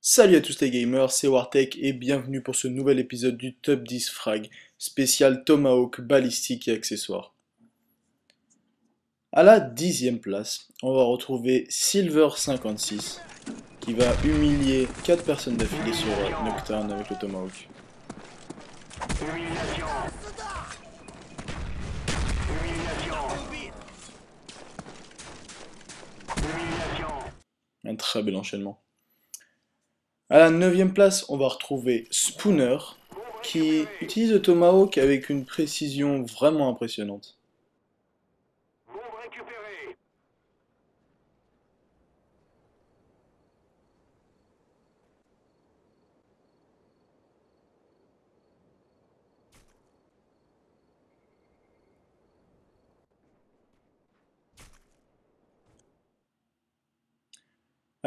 Salut à tous les gamers, c'est Wartech et bienvenue pour ce nouvel épisode du Top 10 Frag, spécial Tomahawk, balistique et accessoires. A la dixième place, on va retrouver Silver56, qui va humilier 4 personnes d'affilée sur Nocturne avec le Tomahawk. Un très bel enchaînement. À la 9 place, on va retrouver Spooner, qui utilise le Tomahawk avec une précision vraiment impressionnante.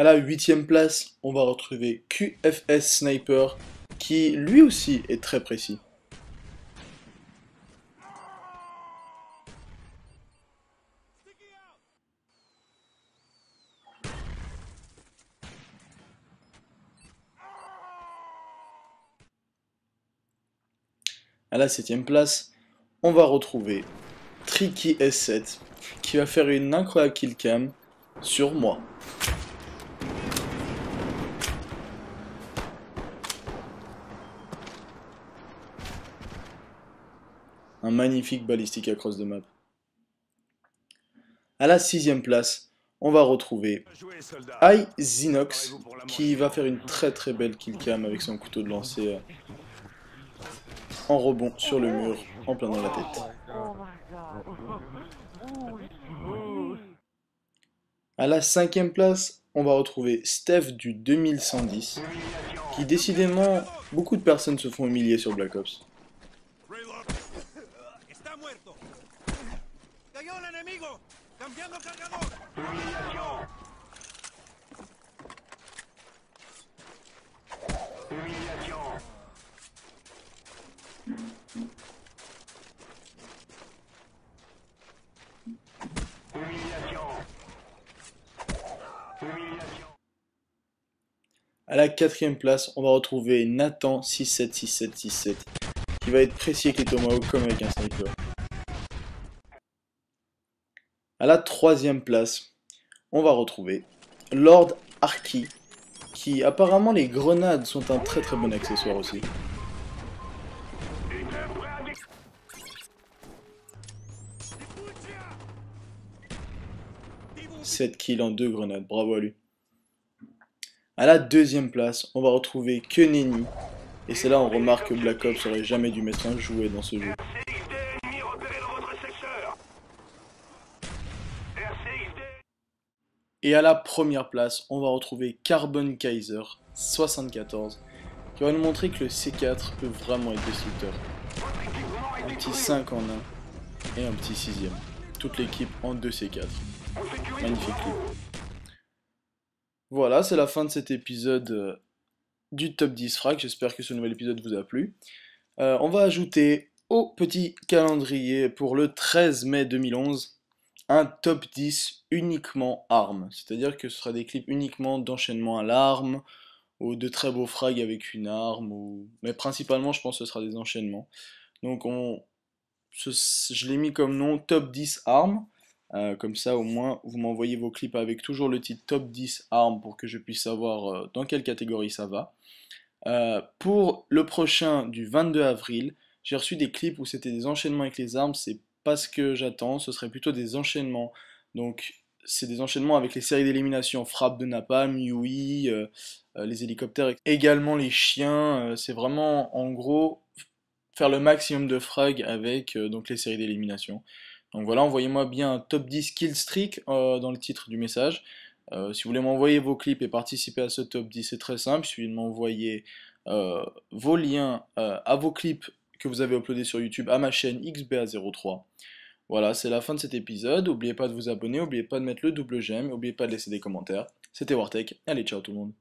À la huitième place, on va retrouver QFS Sniper, qui lui aussi est très précis. À la septième place, on va retrouver Tricky S7, qui va faire une incroyable killcam sur moi. un magnifique balistique across the map. À la sixième place, on va retrouver I Zinox qui va faire une très très belle killcam avec son couteau de lancer euh, rebond sur le mur en plein dans la tête. À la cinquième place, on va retrouver Steph du 2110 qui décidément beaucoup de personnes se font humilier sur Black Ops. À la quatrième place, on va retrouver Nathan 676767 qui va être précis avec les tomahawks comme avec un sniper. À la troisième place, on va retrouver Lord Arky qui apparemment les grenades sont un très très bon accessoire aussi. 7 kills en deux grenades, bravo à lui. À la deuxième place, on va retrouver Keneni. Et c'est là on remarque que Black Ops aurait jamais dû mettre un jouet dans ce jeu. Et à la première place, on va retrouver Carbon Kaiser 74, qui va nous montrer que le C4 peut vraiment être destructeur. Un petit 5 en 1 et un petit 6ème. Toute l'équipe en 2 C4. Voilà, c'est la fin de cet épisode euh, du top 10 frag. J'espère que ce nouvel épisode vous a plu. Euh, on va ajouter au petit calendrier pour le 13 mai 2011 un top 10 uniquement armes. C'est-à-dire que ce sera des clips uniquement d'enchaînement à l'arme, ou de très beaux frags avec une arme, mais principalement je pense que ce sera des enchaînements. Donc on... je l'ai mis comme nom top 10 armes. Euh, comme ça, au moins, vous m'envoyez vos clips avec toujours le titre top 10 armes pour que je puisse savoir euh, dans quelle catégorie ça va. Euh, pour le prochain du 22 avril, j'ai reçu des clips où c'était des enchaînements avec les armes. C'est pas ce que j'attends, ce serait plutôt des enchaînements. Donc, c'est des enchaînements avec les séries d'élimination, frappe de napalm, Yui, les hélicoptères, également les chiens. c'est vraiment, en gros, faire le maximum de frags avec donc les séries d'élimination. Donc voilà, envoyez-moi bien un top 10 kill streak euh, dans le titre du message. Euh, si vous voulez m'envoyer vos clips et participer à ce top 10, c'est très simple. Il suffit de m'envoyer euh, vos liens à vos clips que vous avez uploadés sur YouTube à ma chaîne XBA03. Voilà, c'est la fin de cet épisode. N'oubliez pas de vous abonner, n'oubliez pas de mettre le double j'aime, n'oubliez pas de laisser des commentaires. C'était Wartech. Allez, ciao tout le monde.